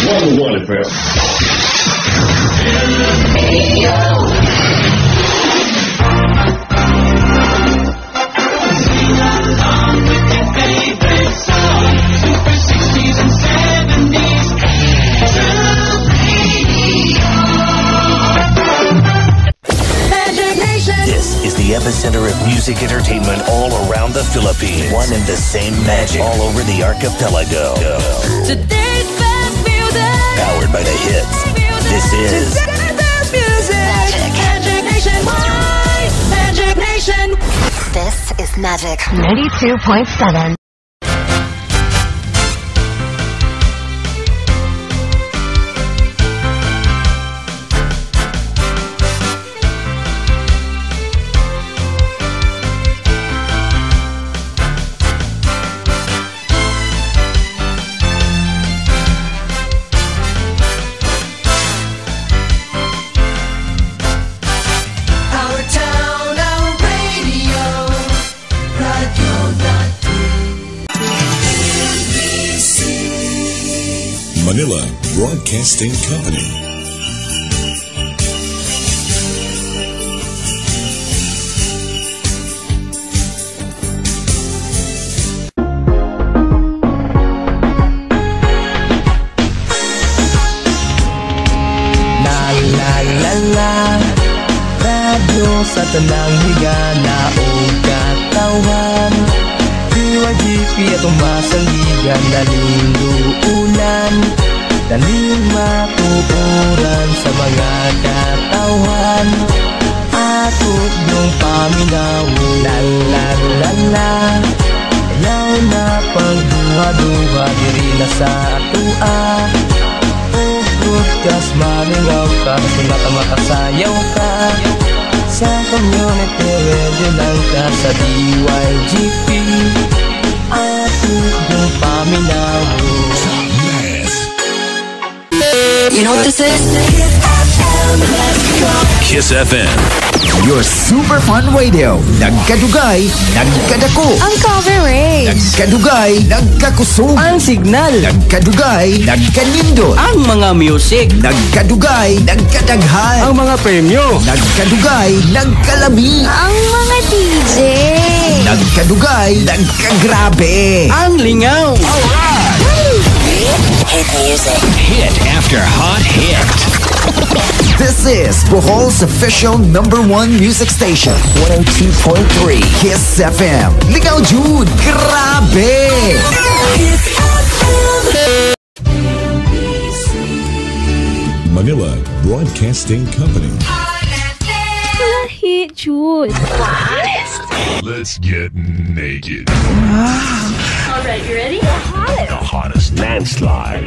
FM. This is the epicenter of music entertainment all around the Philippines. One and the same magic all over the archipelago. Today's best music. Powered by the hits. This is Magic. Magic Nation. Magic Nation. This is Magic. 92.7. Manila Broadcasting Company. La la la la Radyo sa tanang higa na Daling ulan Daling matuturan sa mga katawan. Akot yung paminaw La la la la Ayaw na pagduha-duha Diri na sa atua Podcast malingaw ka Sulat ang makasayaw ka. Sa community radio lang ka Sa DYGP Kiss FM. Your super fun radio. Nagkadugay, nagkadako. Ang cover rate. Nagkadugay, nagkakusog. Ang signal Nagkadugay, nagkanindot. Ang mga music Nagkadugay, nagkadaghan. Ang mga premyo Nagkadugay, nagkalami. Ang mga DJ. Nagkadugay, nagkagrabe. Ang lingaw Hit music. Hit after hot hit. This is Bohol's official number one music station. 102.3 Kiss FM. Ligaw Jude, grabe! Manila Broadcasting Company. Lahi, Jude. Let's get naked. All right, you ready? The hottest landslide.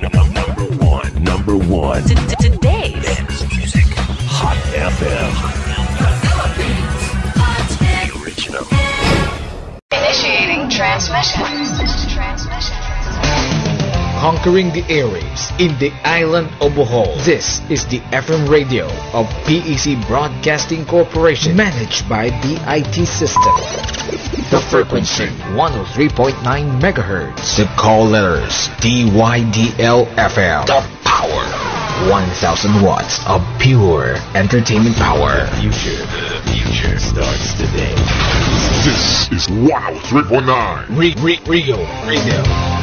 Number one. Number one. Today's music. Hot FM. The original. Initiating transmission. Transmission. conquering the airwaves in the island of Bohol. This is the FM radio of PEC Broadcasting Corporation managed by DIT System. The frequency 103.9 megahertz. The call letters DYDL FM. The power 1000 watts of pure entertainment power. Future. The future starts today. This is Wow 3.9. Re- Re- Real Radio.